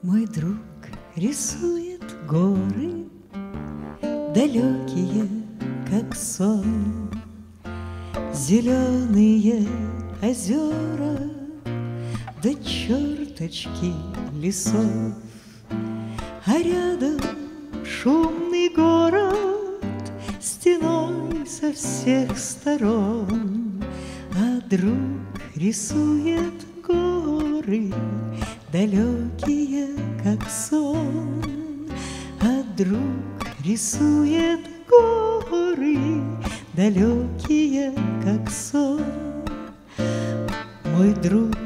Мой друг рисует горы, Далекие, как сон, Зеленые озера, Да черточки лесов. А рядом шумный город Стеной со всех сторон, А друг рисует горы, Далекие, как сон, А друг рисует горы, Далекие, как сон. Мой друг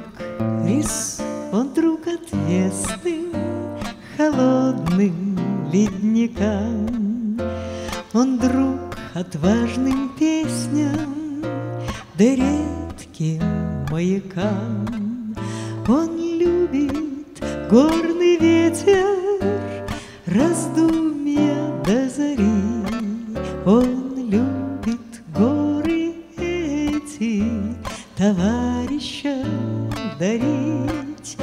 рис, он друг отвесным, Холодным ледникам. Он друг отважным песням, Да редким маякам. Он любит горный ветер, Раздумья до зари. Он любит горы эти Товарищам дарить.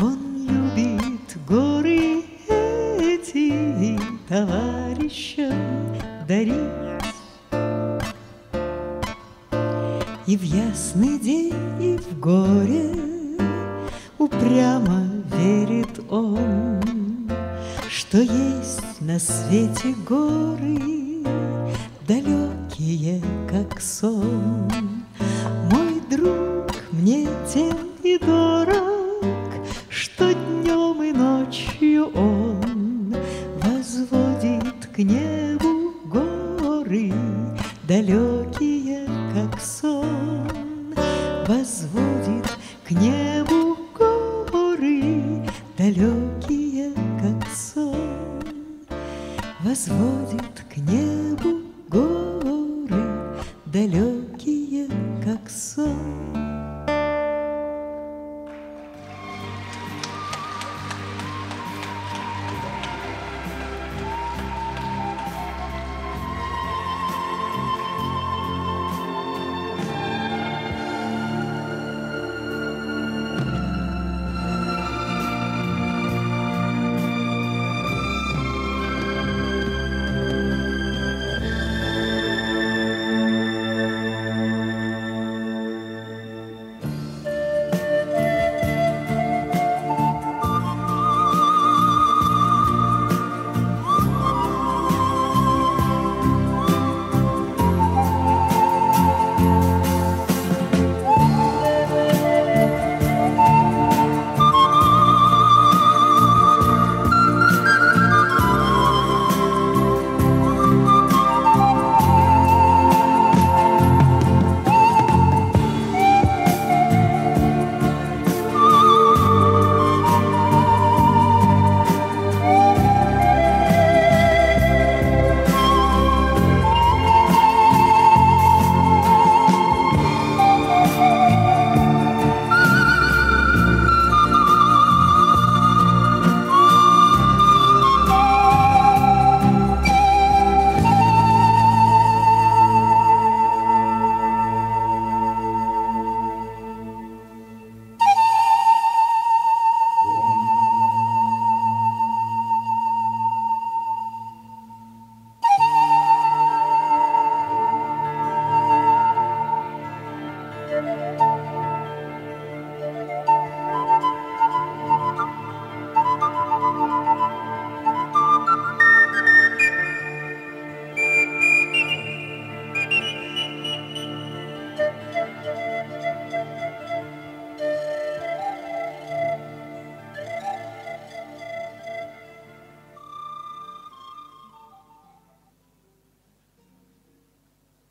Он любит горы эти Товарищам дарить. И в ясный день, и в горе Упрямо верит он, Что есть на свете горы Далекие, как сон. Мой друг мне тем и дорог, Что днем и ночью он Возводит к небу горы Далекие, как сон, Возводит Возводит к небу горы далекие, как сон.